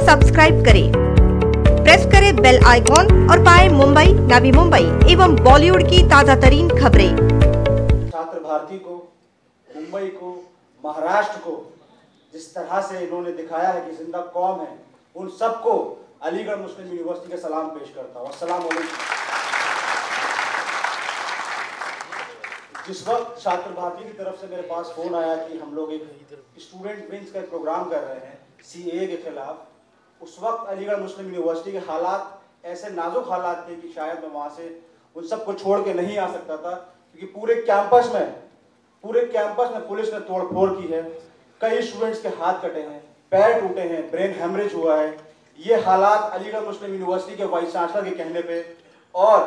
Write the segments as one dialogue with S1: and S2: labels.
S1: Subscribe करें। Press करें bell icon और पाएँ मुंबई, नवी मुंबई एवं बॉलीवुड की ताज़ा तरीन खबरें।
S2: छात्र भारती को, मुंबई को, महाराष्ट्र को, जिस तरह से इन्होंने दिखाया है कि ज़िंदा कौम है, उन सबको अलीगढ़ मुस्लिम यूनिवर्सिटी का सलाम पेश करता हूँ। वालेकुम। जिस वक्त छात्र भारती की तरफ़ से मेरे पास फ़ोन आया कि हम लोग एक स्टूडेंट विंग्स का प्रोग्राम कर रहे हैं सी के खिलाफ उस वक्त अलीगढ़ मुस्लिम यूनिवर्सिटी के हालात ऐसे नाजुक हालात थे कि शायद मैं वहाँ से उन सबको छोड़ के नहीं आ सकता था, क्योंकि पूरे कैंपस में, पूरे कैंपस में पुलिस ने तोड़ फोड़ की है। कई स्टूडेंट्स के हाथ कटे हैं, पैर टूटे हैं ब्रेन हेमरेज हुआ है। ये हालात अलीगढ़ मुस्लिम यूनिवर्सिटी के वाइस चांसलर के कहने पे और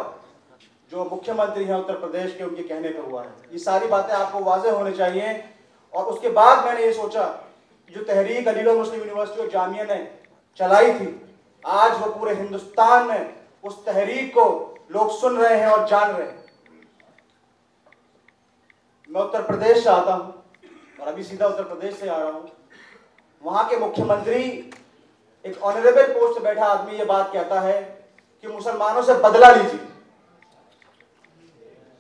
S2: जो मुख्यमंत्री हैं उत्तर प्रदेश के, उनके कहने पर हुआ है। ये सारी बातें आपको वाजे होने चाहिए। और उसके बाद मैंने ये सोचा, जो तहरीक अलीगढ़ मुस्लिम यूनिवर्सिटी और जामिया ने चलाई थी। आज वो पूरे हिंदुस्तान में उस तहरीक को लोग सुन रहे हैं और जान रहे हैं। मैं उत्तर प्रदेश से आता हूँ और अभी सीधा उत्तर प्रदेश से आ रहा हूँ। वहाँ के मुख्यमंत्री एक ऑनरेबल पोस्ट बैठा आदमी ये बात कहता है कि मुसलमानों से बदला लीजिए।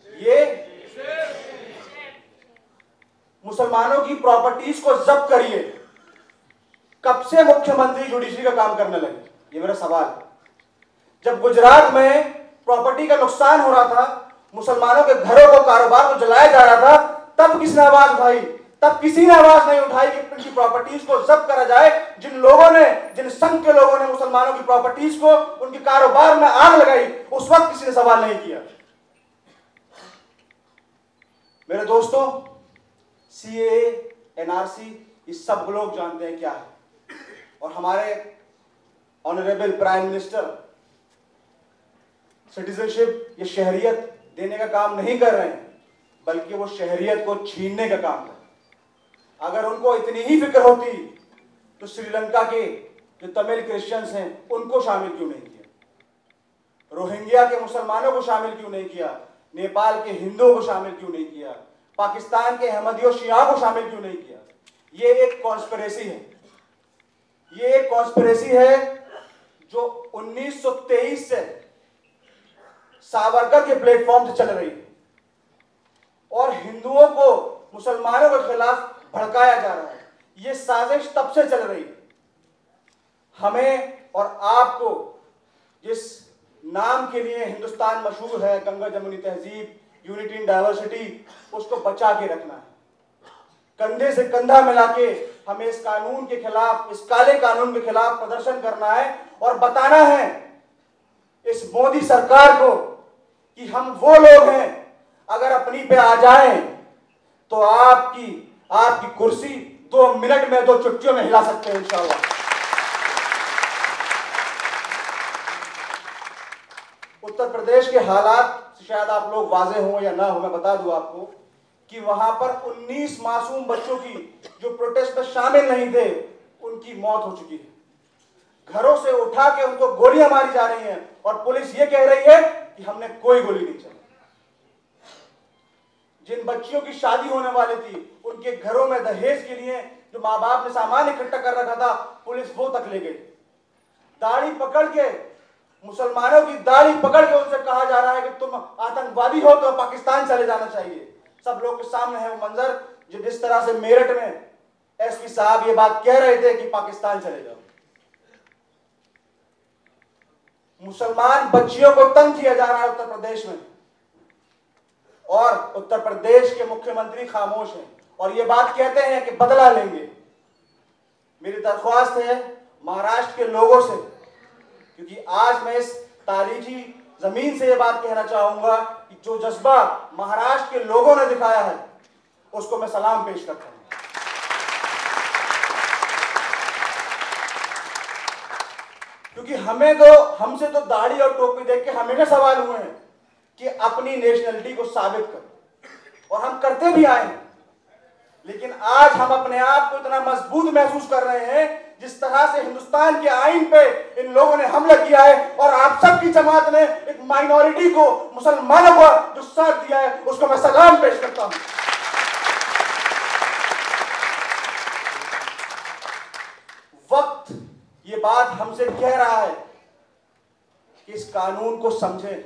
S2: ये मुसलमानों की प्रॉपर्टीज़ को जब्त करिए। कब से मुख्यमंत्री जुडिशरी का काम करने लगे? ये मेरा सवाल है। जब गुजरात में प्रॉपर्टी का नुकसान हो रहा था, मुसलमानों के घरों को कारोबार को जलाया जा रहा था, तब किसने आवाज़ उठाई? तब किसी ने आवाज़ नहीं उठाई कि उनकी प्रॉपर्टीज़ को जब्त करा जाए। जिन लोगों ने, जिन संघ के लोगों ने मुसलमानों की प्रॉपर्टीज़ को, उनके कारोबार में आग लगाई, उस वक्त किसी ने सवाल नहीं किया। मेरे दोस्तों सी एनआरसी ये सब लोग जानते हैं क्या है। और हमारे ऑनरेबल प्राइम मिनिस्टर सिटीजनशिप ये शहरियत देने का काम नहीं कर रहे हैं, बल्कि वो शहरियत को छीनने का काम कर रहे अगर उनको इतनी ही फ़िक्र होती तो श्रीलंका के जो तमिल क्रिश्चियंस हैं, उनको शामिल क्यों नहीं किया? रोहिंग्या के मुसलमानों को शामिल क्यों नहीं किया? नेपाल के हिंदुओं को शामिल क्यों नहीं किया? पाकिस्तान के अहमदियों शिया को शामिल क्यों नहीं किया? ये एक कॉन्स्परेसी है। ये एक कॉन्स्पिरेसी है जो 1923 से सावरकर के प्लेटफॉर्म से चल रही है। और हिंदुओं को, मुसलमानों के खिलाफ भड़काया जा रहा है। ये साजिश तब से चल रही है। हमें और आपको जिस नाम के लिए हिंदुस्तान मशहूर है, गंगा जमुनी तहजीब यूनिटी इन डाइवर्सिटी उसको बचा के रखना है। कंधे से कंधा मिला के हमें इस कानून के खिलाफ, इस काले कानून के खिलाफ प्रदर्शन करना है और बताना है इस मोदी सरकार को कि हम वो लोग हैं, अगर अपनी पे आ जाएँ तो आपकी आपकी कुर्सी दो मिनट में, दो चुटकियों में हिला सकते हैं, इंशाल्लाह। उत्तर प्रदेश के हालात, शायद आप लोग वाजे हों या ना हो, मैं बता दूँ आपको। कि वहाँ पर 19 मासूम बच्चों की जो प्रोटेस्ट में शामिल नहीं थे, उनकी मौत हो चुकी है। घरों से उठा के उनको गोलियाँ मारी जा रही हैं और पुलिस ये कह रही है कि हमने कोई गोली नहीं चलाई। जिन बच्चियों की शादी होने वाली थी, उनके घरों में दहेज के लिए जो माँ बाप ने सामान इकट्ठा कर रखा था, पुलिस वो तक ले गई। दाढ़ी पकड़ के, मुसलमानों की दाढ़ी पकड़ के उनसे कहा जा रहा है कि तुम आतंकवादी हो तो पाकिस्तान चले जाना चाहिए। सब लोग के सामने है वो मंजर, जो जिस तरह से मेरठ में एसपी साहब ये बात कह रहे थे कि पाकिस्तान चले जाओ। मुसलमान बच्चियों को तंग किया जा रहा है उत्तर प्रदेश में। और उत्तर प्रदेश के मुख्यमंत्री खामोश हैं। और ये बात कहते हैं कि बदला लेंगे। मेरी दरख्वास्त है महाराष्ट्र के लोगों से, क्योंकि आज मैं इस तारीखी ज़मीन से ये बात कहना चाहूँगा कि जो जज्बा महाराष्ट्र के लोगों ने दिखाया है, उसको मैं सलाम पेश करता हूँ। क्योंकि हमें तो हमसे तो दाढ़ी और टोपी देख के हमेशा सवाल हुए हैं कि अपनी नेशनलिटी को साबित कर। और हम करते भी आए हैं। लेकिन आज हम अपने आप को इतना मज़बूत महसूस कर रहे हैं, जिस तरह से हिंदुस्तान के आइन पे इन लोगों ने हमला किया है, और आप सबकी जमात ने माइनॉरिटी को मुसलमानों को जो साथ दिया है, उसको मैं सलाम पेश करता हूँ। वक्त, ये बात हमसे कह रहा है कि इस कानून को समझें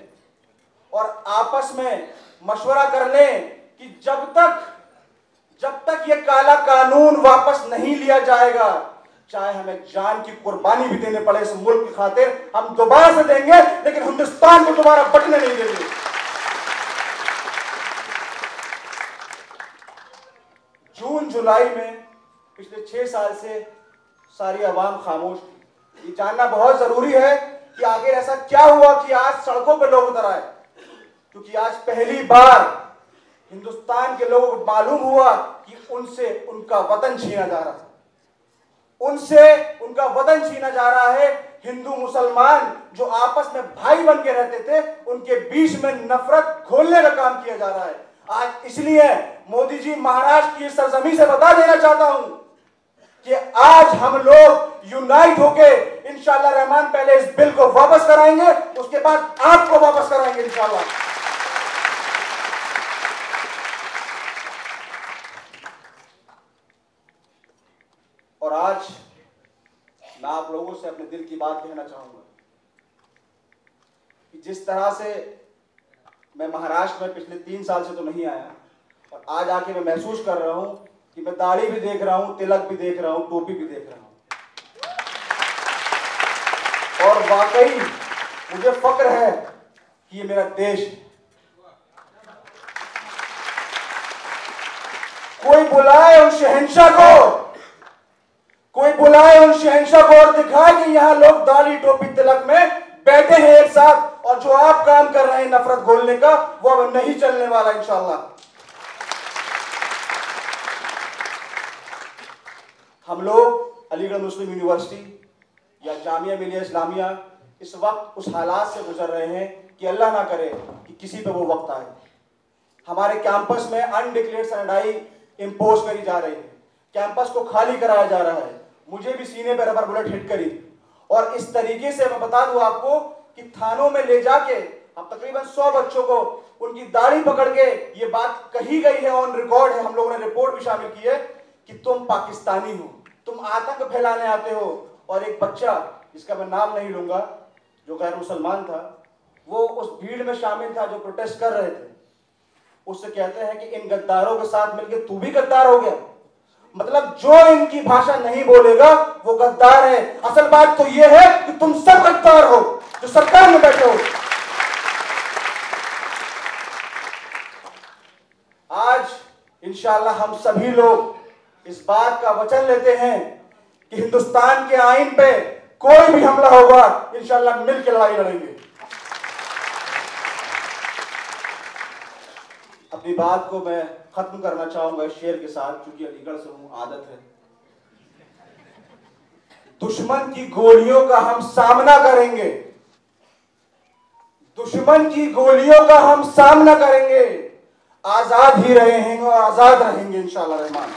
S2: और आपस में मशवरा कर लें कि जब तक जब तक ये काला कानून वापस नहीं लिया जाएगा चाहे हमें जान की कुर्बानी भी देने पड़े इस मुल्क की खातिर, हम दोबारा से देंगे, लेकिन हिंदुस्तान को दोबारा बटने नहीं देंगे। जून, जुलाई में पिछले छह साल से सारी आवाम खामोश थी। ये जानना बहुत ज़रूरी है कि आगे ऐसा क्या हुआ कि आज सड़कों पर लोग उतर आए। क्योंकि आज पहली बार हिंदुस्तान के लोगों को मालूम हुआ कि उनसे उनका वतन छीना जा रहा है उनसे उनका वतन छीना जा रहा है। हिंदू मुसलमान जो आपस में भाई बन के रहते थे, उनके बीच में नफरत खोलने का काम किया जा रहा है। आज इसलिए मोदी जी महाराष्ट्र की सरजमी से बता देना चाहता हूँ कि आज हम लोग यूनाइट होके इंशाल्लाह रहमान पहले इस बिल को वापस कराएँगे, उसके बाद आपको वापस कराएँगे इंशाल्लाह। और आज मैं आप लोगों से अपने दिल की बात कहना चाहूँगा कि जिस तरह से मैं महाराष्ट्र में पिछले तीन साल से तो नहीं आया, और आज आके मैं महसूस कर रहा हूँ कि मैं दाढ़ी भी देख रहा हूँ, तिलक भी देख रहा हूँ, टोपी भी देख रहा हूँ। और वाकई मुझे फक्र है कि ये मेरा देश कोई बुलाए उन शहनशाह को। कोई बुलाए उन शहनशाह को और दिखाए कि यहाँ लोग दाढ़ी टोपी तिलक में बैठे हैं एक साथ, और जो आप काम कर रहे हैं नफरत घोलने का, वो नहीं चलने वाला इंशाला हम लोग अलीगढ़ मुस्लिम यूनिवर्सिटी या जामिया मिलिया इस्लामिया इस वक्त उस हालात से गुजर रहे हैं कि अल्लाह ना करे कि किसी पे वो वक्त आए। हमारे कैंपस में अनडिक्लेयर सैनिटाई इम्पोज करी जा रही है। कैंपस को खाली कराया जा रहा है। मुझे भी सीने पर रबर बुलेट हिट करी। और इस तरीके से मैं बता दूँ आपको कि थानों में ले जाके अब तकरीबन सौ बच्चों को उनकी दाढ़ी पकड़ के ये बात कही गई है ऑन रिकॉर्ड है, हम लोगों ने रिपोर्ट भी शामिल की है कि तुम पाकिस्तानी हो, तुम आतंक फैलाने आते हो। और एक बच्चा, जिसका मैं नाम नहीं लूँगा, जो गैर मुसलमान था, वो उस भीड़ में शामिल था जो प्रोटेस्ट कर रहे थे। उससे कहते हैं कि इन गद्दारों के साथ मिलकर तू भी गद्दार हो गया। मतलब जो इनकी भाषा नहीं बोलेगा, वो गद्दार है। असल बात तो ये है कि तुम सब गद्दार हो, जो सरकार में बैठे हो। आज, इंशाल्लाह, हम सभी लोग इस बात का वचन लेते हैं कि हिंदुस्तान के आइन पे कोई भी हमला होगा, इंशाल्लाह मिलकर लड़ाई लड़ेंगे। अपनी बात को मैं खत्म करना चाहूँगा शेर के साथ, क्योंकि अलीगढ़ से हूँ, आदत है। दुश्मन की गोलियों का हम सामना करेंगे। दुश्मन की गोलियों का हम सामना करेंगे। आज़ाद ही रहे हैं और आज़ाद रहेंगे, इंशाल्लाह रहमान।